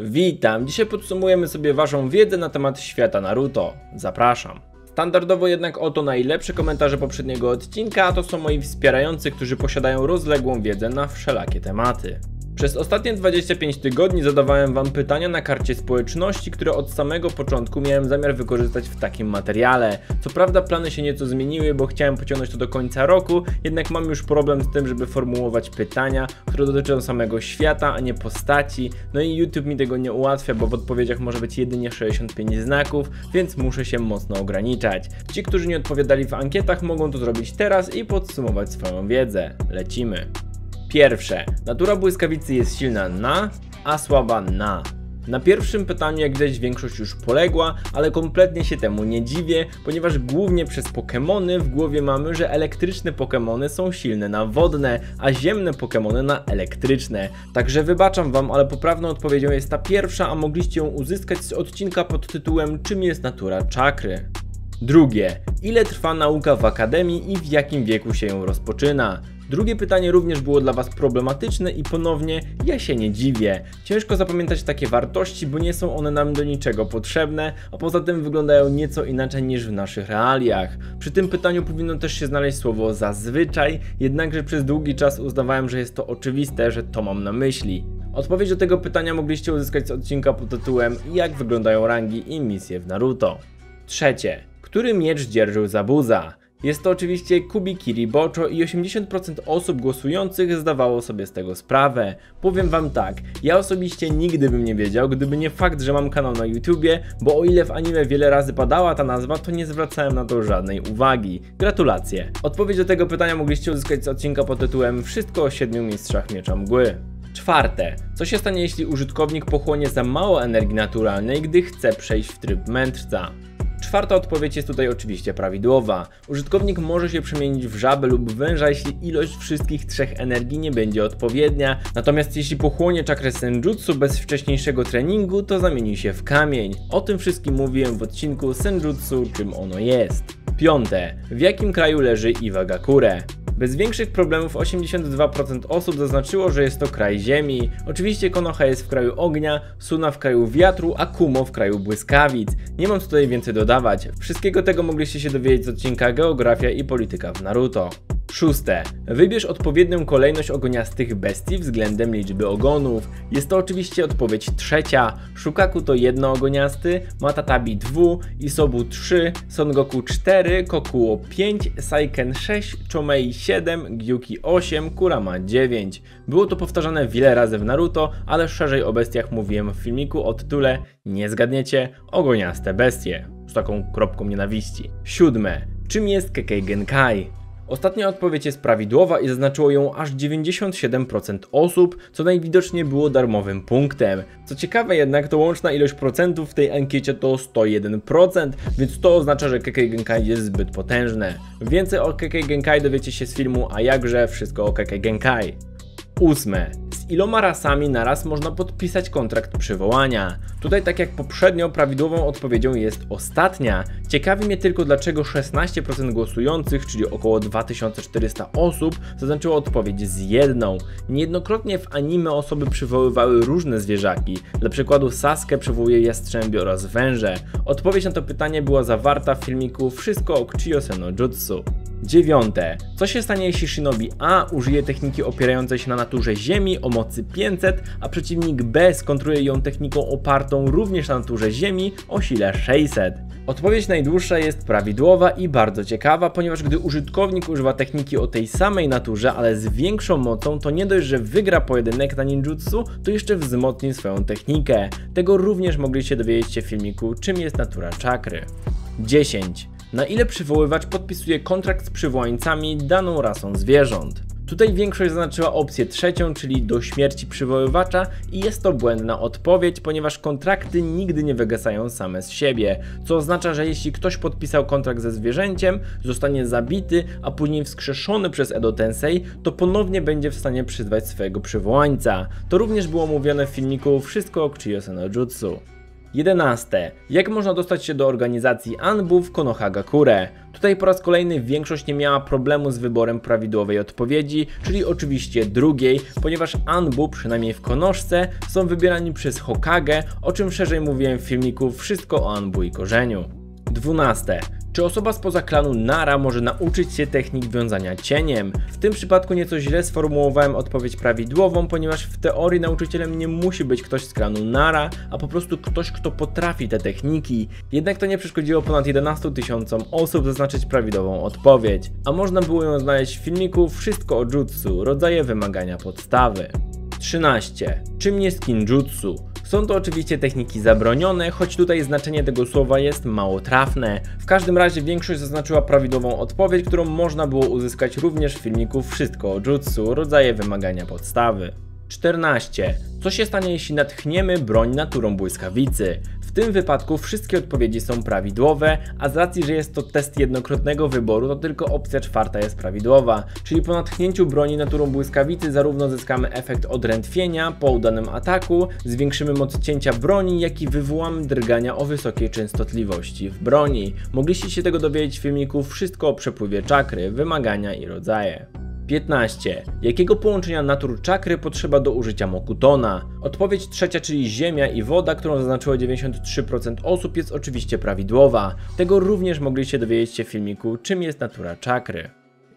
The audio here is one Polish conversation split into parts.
Witam, dzisiaj podsumujemy sobie waszą wiedzę na temat świata Naruto. Zapraszam. Standardowo jednak oto najlepsze komentarze poprzedniego odcinka, a to są moi wspierający, którzy posiadają rozległą wiedzę na wszelakie tematy. Przez ostatnie 25 tygodni zadawałem Wam pytania na karcie społeczności, które od samego początku miałem zamiar wykorzystać w takim materiale. Co prawda plany się nieco zmieniły, bo chciałem pociągnąć to do końca roku, jednak mam już problem z tym, żeby formułować pytania, które dotyczą samego świata, a nie postaci. No i YouTube mi tego nie ułatwia, bo w odpowiedziach może być jedynie 65 znaków, więc muszę się mocno ograniczać. Ci, którzy nie odpowiadali w ankietach, mogą to zrobić teraz i podsumować swoją wiedzę. Lecimy. Pierwsze, natura błyskawicy jest silna na, a słaba na. Na pierwszym pytaniu jak widać większość już poległa, ale kompletnie się temu nie dziwię, ponieważ głównie przez Pokémony w głowie mamy, że elektryczne Pokémony są silne na wodne, a ziemne Pokémony na elektryczne. Także wybaczam wam, ale poprawną odpowiedzią jest ta pierwsza, a mogliście ją uzyskać z odcinka pod tytułem Czym jest natura czakry. Drugie, ile trwa nauka w akademii i w jakim wieku się ją rozpoczyna? Drugie pytanie również było dla Was problematyczne i ponownie ja się nie dziwię. Ciężko zapamiętać takie wartości, bo nie są one nam do niczego potrzebne, a poza tym wyglądają nieco inaczej niż w naszych realiach. Przy tym pytaniu powinno też się znaleźć słowo zazwyczaj, jednakże przez długi czas uznawałem, że jest to oczywiste, że to mam na myśli. Odpowiedź do tego pytania mogliście uzyskać z odcinka pod tytułem Jak wyglądają rangi i misje w Naruto. Trzecie. Który miecz dzierżył Zabuza? Jest to oczywiście Kubi Kiriboczo i 80% osób głosujących zdawało sobie z tego sprawę. Powiem wam tak, ja osobiście nigdy bym nie wiedział, gdyby nie fakt, że mam kanał na YouTubie, bo o ile w anime wiele razy padała ta nazwa, to nie zwracałem na to żadnej uwagi. Gratulacje. Odpowiedź do tego pytania mogliście uzyskać z odcinka pod tytułem Wszystko o siedmiu mistrzach miecza mgły. Czwarte. Co się stanie, jeśli użytkownik pochłonie za mało energii naturalnej, gdy chce przejść w tryb mędrca? Czwarta odpowiedź jest tutaj oczywiście prawidłowa. Użytkownik może się przemienić w żabę lub węża, jeśli ilość wszystkich trzech energii nie będzie odpowiednia, natomiast jeśli pochłonie czakrę senjutsu bez wcześniejszego treningu, to zamieni się w kamień. O tym wszystkim mówiłem w odcinku Senjutsu, czym ono jest. Piąte. W jakim kraju leży Iwagakure? Bez większych problemów 82% osób zaznaczyło, że jest to kraj ziemi. Oczywiście Konoha jest w kraju ognia, Suna w kraju wiatru, a Kumo w kraju błyskawic. Nie mam tutaj więcej dodawać. Wszystkiego tego mogliście się dowiedzieć z odcinka Geografia i Polityka w Naruto. Szóste. Wybierz odpowiednią kolejność ogoniastych bestii względem liczby ogonów. Jest to oczywiście odpowiedź trzecia. Shukaku to jednoogoniasty, Matatabi 2, Isobu 3, Son Goku 4, Kokuo 5, Saiken 6, Chomei 7, Gyuki 8, Kurama 9. Było to powtarzane wiele razy w Naruto, ale szerzej o bestiach mówiłem w filmiku o tytule Nie zgadniecie, ogoniaste bestie. Z taką kropką nienawiści. Siódme. Czym jest Kekei Genkai? Ostatnia odpowiedź jest prawidłowa i zaznaczyło ją aż 97% osób, co najwidoczniej było darmowym punktem. Co ciekawe jednak, to łączna ilość procentów w tej ankiecie to 101%, więc to oznacza, że Kekei Genkai jest zbyt potężne. Więcej o Kekei Genkai dowiecie się z filmu, a jakże wszystko o Kekei Genkai. Ósme. Z iloma rasami naraz można podpisać kontrakt przywołania? Tutaj tak jak poprzednio prawidłową odpowiedzią jest ostatnia. Ciekawi mnie tylko dlaczego 16% głosujących, czyli około 2400 osób zaznaczyło odpowiedź z jedną. Niejednokrotnie w anime osoby przywoływały różne zwierzaki. Dla przykładu Sasuke przywołuje jastrzębie oraz węże. Odpowiedź na to pytanie była zawarta w filmiku Wszystko o no Jutsu. Dziewiąte. Co się stanie jeśli Shinobi A użyje techniki opierającej się na naturze Ziemi o mocy 500, a przeciwnik B skontruje ją techniką opartą również na naturze Ziemi o sile 600? Odpowiedź najdłuższa jest prawidłowa i bardzo ciekawa, ponieważ gdy użytkownik używa techniki o tej samej naturze, ale z większą mocą, to nie dość, że wygra pojedynek na ninjutsu, to jeszcze wzmocni swoją technikę. Tego również mogliście dowiedzieć się w filmiku Czym jest natura czakry. 10. Na ile przywoływacz podpisuje kontrakt z przywołańcami daną rasą zwierząt? Tutaj większość zaznaczyła opcję trzecią, czyli do śmierci przywoływacza i jest to błędna odpowiedź, ponieważ kontrakty nigdy nie wygasają same z siebie, co oznacza, że jeśli ktoś podpisał kontrakt ze zwierzęciem, zostanie zabity, a później wskrzeszony przez Edo Tensei, to ponownie będzie w stanie przyzwać swojego przywołańca. To również było mówione w filmiku Wszystko o Chiyose no Jutsu. 11. Jak można dostać się do organizacji Anbu w Konohagakure? Tutaj po raz kolejny większość nie miała problemu z wyborem prawidłowej odpowiedzi, czyli oczywiście drugiej, ponieważ Anbu, przynajmniej w Konoszce, są wybierani przez Hokage, o czym szerzej mówiłem w filmiku Wszystko o Anbu i korzeniu. 12. Czy osoba spoza klanu Nara może nauczyć się technik wiązania cieniem? W tym przypadku nieco źle sformułowałem odpowiedź prawidłową, ponieważ w teorii nauczycielem nie musi być ktoś z klanu Nara, a po prostu ktoś, kto potrafi te techniki. Jednak to nie przeszkodziło ponad 11 tysiącom osób zaznaczyć prawidłową odpowiedź, a można było ją znaleźć w filmiku Wszystko o Jutsu, rodzaje wymagania podstawy. 13. Czym jest kinjutsu? Są to oczywiście techniki zabronione, choć tutaj znaczenie tego słowa jest mało trafne. W każdym razie większość zaznaczyła prawidłową odpowiedź, którą można było uzyskać również w filmiku Wszystko o Jutsu, rodzaje wymagania podstawy. 14. Co się stanie, jeśli natchniemy broń naturą błyskawicy? Tym wypadku wszystkie odpowiedzi są prawidłowe, a z racji, że jest to test jednokrotnego wyboru, to tylko opcja czwarta jest prawidłowa. Czyli po natchnięciu broni naturą błyskawicy zarówno zyskamy efekt odrętwienia po udanym ataku, zwiększymy moc cięcia broni, jak i wywołamy drgania o wysokiej częstotliwości w broni. Mogliście się tego dowiedzieć w filmiku Wszystko o przepływie czakry, wymagania i rodzaje. 15. Jakiego połączenia natur czakry potrzeba do użycia Mokutona? Odpowiedź trzecia, czyli ziemia i woda, którą zaznaczyło 93% osób jest oczywiście prawidłowa. Tego również mogliście dowiedzieć się w filmiku czym jest natura czakry.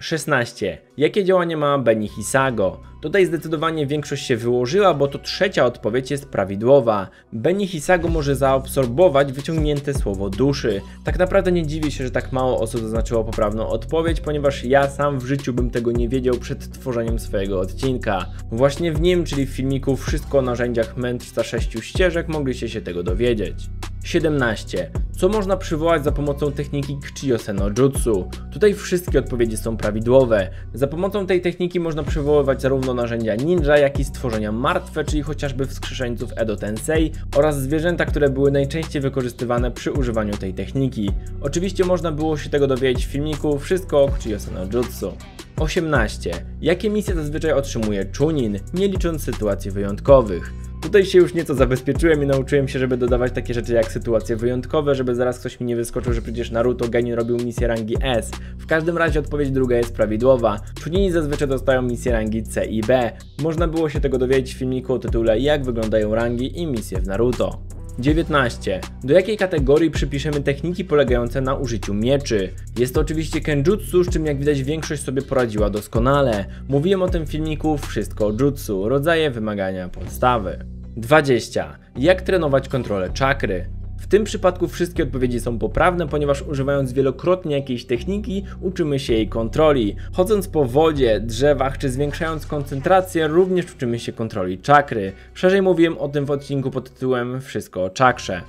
16. Jakie działanie ma Beni Hisago? Tutaj zdecydowanie większość się wyłożyła, bo to trzecia odpowiedź jest prawidłowa. Beni Hisago może zaabsorbować wyciągnięte słowo duszy. Tak naprawdę nie dziwię się, że tak mało osób zaznaczyło poprawną odpowiedź, ponieważ ja sam w życiu bym tego nie wiedział przed tworzeniem swojego odcinka. Właśnie w nim, czyli w filmiku Wszystko o narzędziach mędrca sześciu ścieżek mogliście się tego dowiedzieć. 17. Co można przywołać za pomocą techniki Kchiyose no Jutsu? Tutaj wszystkie odpowiedzi są prawidłowe. Za pomocą tej techniki można przywoływać zarówno narzędzia ninja, jak i stworzenia martwe, czyli chociażby wskrzeszeńców Edo Tensei oraz zwierzęta, które były najczęściej wykorzystywane przy używaniu tej techniki. Oczywiście można było się tego dowiedzieć w filmiku Wszystko o Kchiyose no Jutsu. 18. Jakie misje zazwyczaj otrzymuje Chunin, nie licząc sytuacji wyjątkowych? Tutaj się już nieco zabezpieczyłem i nauczyłem się, żeby dodawać takie rzeczy jak sytuacje wyjątkowe, żeby zaraz ktoś mi nie wyskoczył, że przecież Naruto Genin robił misję rangi S. W każdym razie odpowiedź druga jest prawidłowa. Chunini zazwyczaj dostają misję rangi C i B. Można było się tego dowiedzieć w filmiku o tytule Jak wyglądają rangi i misje w Naruto. 19. Do jakiej kategorii przypiszemy techniki polegające na użyciu mieczy? Jest to oczywiście kenjutsu, z czym jak widać większość sobie poradziła doskonale. Mówiłem o tym filmiku Wszystko o jutsu, rodzaje wymagania podstawy. 20. Jak trenować kontrolę czakry? W tym przypadku wszystkie odpowiedzi są poprawne, ponieważ używając wielokrotnie jakiejś techniki, uczymy się jej kontroli. Chodząc po wodzie, drzewach czy zwiększając koncentrację, również uczymy się kontroli czakry. Szerzej mówiłem o tym w odcinku pod tytułem Wszystko o czakrze.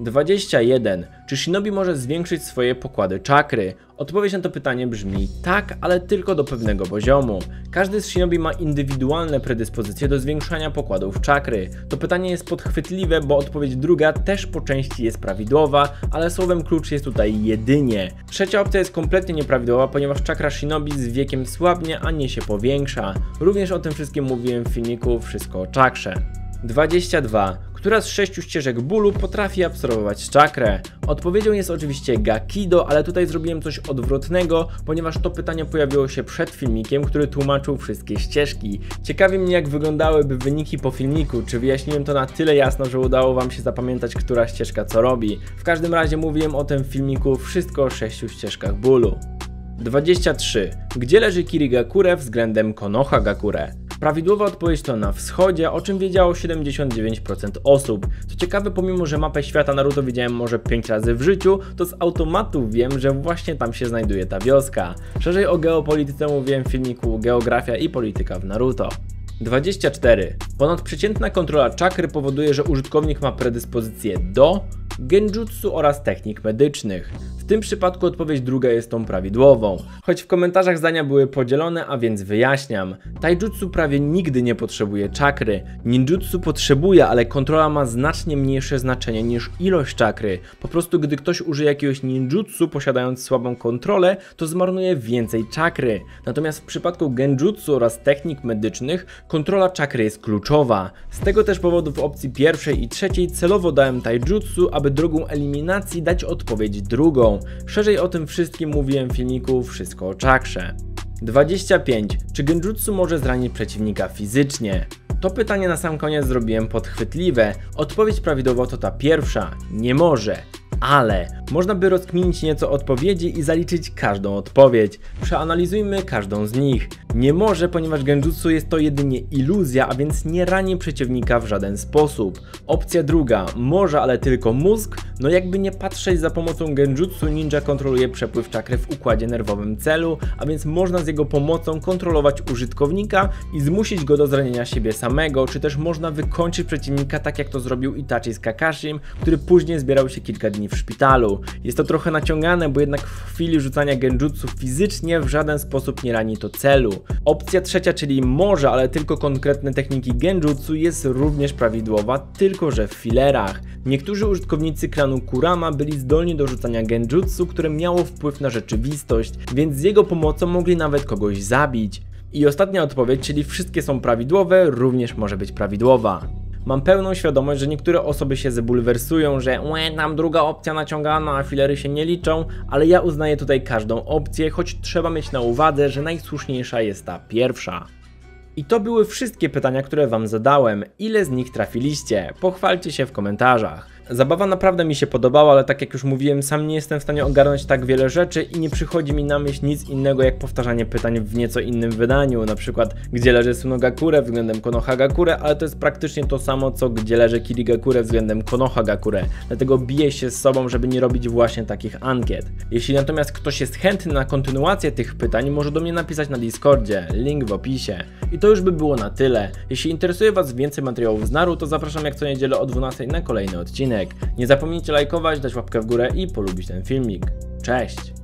21. Czy Shinobi może zwiększyć swoje pokłady czakry? Odpowiedź na to pytanie brzmi tak, ale tylko do pewnego poziomu. Każdy z Shinobi ma indywidualne predyspozycje do zwiększania pokładów czakry. To pytanie jest podchwytliwe, bo odpowiedź druga też po części jest prawidłowa, ale słowem klucz jest tutaj jedynie. Trzecia opcja jest kompletnie nieprawidłowa, ponieważ czakra Shinobi z wiekiem słabnie, a nie się powiększa. Również o tym wszystkim mówiłem w filmiku Wszystko o czakrze. 22. Która z sześciu ścieżek bólu potrafi absorbować czakrę? Odpowiedzią jest oczywiście Gakido, ale tutaj zrobiłem coś odwrotnego, ponieważ to pytanie pojawiło się przed filmikiem, który tłumaczył wszystkie ścieżki. Ciekawi mnie jak wyglądałyby wyniki po filmiku, czy wyjaśniłem to na tyle jasno, że udało wam się zapamiętać, która ścieżka co robi. W każdym razie mówiłem o tym filmiku wszystko o sześciu ścieżkach bólu. 23. Gdzie leży Kirigakure względem Konohagakure? Prawidłowa odpowiedź to na wschodzie, o czym wiedziało 79% osób. Co ciekawe, pomimo że mapę świata Naruto widziałem może 5 razy w życiu, to z automatu wiem, że właśnie tam się znajduje ta wioska. Szerzej o geopolityce mówiłem w filmiku Geografia i polityka w Naruto. 24. Ponadprzeciętna kontrola czakry powoduje, że użytkownik ma predyspozycję do genjutsu oraz technik medycznych. Tym przypadku odpowiedź druga jest tą prawidłową. Choć w komentarzach zdania były podzielone, a więc wyjaśniam. Taijutsu prawie nigdy nie potrzebuje czakry. Ninjutsu potrzebuje, ale kontrola ma znacznie mniejsze znaczenie niż ilość czakry. Po prostu gdy ktoś użyje jakiegoś ninjutsu posiadając słabą kontrolę, to zmarnuje więcej czakry. Natomiast w przypadku genjutsu oraz technik medycznych kontrola czakry jest kluczowa. Z tego też powodu w opcji pierwszej i trzeciej celowo dałem taijutsu, aby drogą eliminacji dać odpowiedź drugą. Szerzej o tym wszystkim mówiłem w filmiku Wszystko o czakrze. 25. Czy genjutsu może zranić przeciwnika fizycznie? To pytanie na sam koniec zrobiłem podchwytliwe. Odpowiedź prawidłowa to ta pierwsza. Nie może. Ale można by rozkminić nieco odpowiedzi i zaliczyć każdą odpowiedź. Przeanalizujmy każdą z nich. Nie może, ponieważ genjutsu jest to jedynie iluzja, a więc nie rani przeciwnika w żaden sposób. Opcja druga, może, ale tylko mózg. No jakby nie patrzeć, za pomocą genjutsu ninja kontroluje przepływ czakry w układzie nerwowym celu, a więc można z jego pomocą kontrolować użytkownika i zmusić go do zranienia siebie samego, czy też można wykończyć przeciwnika tak jak to zrobił Itachi z Kakashim, który później zbierał się kilka dni w szpitalu. Jest to trochę naciągane, bo jednak w chwili rzucania genjutsu fizycznie w żaden sposób nie rani to celu. Opcja trzecia, czyli może, ale tylko konkretne techniki genjutsu jest również prawidłowa, tylko że w filerach. Niektórzy użytkownicy klanu Kurama byli zdolni do rzucania genjutsu, które miało wpływ na rzeczywistość, więc z jego pomocą mogli nawet kogoś zabić. I ostatnia odpowiedź, czyli wszystkie są prawidłowe, również może być prawidłowa. Mam pełną świadomość, że niektóre osoby się zebulwersują, że łe, tam druga opcja naciągana, a filery się nie liczą, ale ja uznaję tutaj każdą opcję, choć trzeba mieć na uwadze, że najsłuszniejsza jest ta pierwsza. I to były wszystkie pytania, które Wam zadałem. Ile z nich trafiliście? Pochwalcie się w komentarzach. Zabawa naprawdę mi się podobała, ale tak jak już mówiłem, sam nie jestem w stanie ogarnąć tak wiele rzeczy i nie przychodzi mi na myśl nic innego jak powtarzanie pytań w nieco innym wydaniu. Na przykład, gdzie leży Sunogakure względem Konohagakure, ale to jest praktycznie to samo, co gdzie leży Kirigakure względem Konohagakure. Dlatego biję się z sobą, żeby nie robić właśnie takich ankiet. Jeśli natomiast ktoś jest chętny na kontynuację tych pytań, może do mnie napisać na Discordzie, link w opisie. I to już by było na tyle. Jeśli interesuje Was więcej materiałów z Naru, to zapraszam jak co niedzielę o 12 na kolejny odcinek. Nie zapomnijcie lajkować, dać łapkę w górę i polubić ten filmik. Cześć!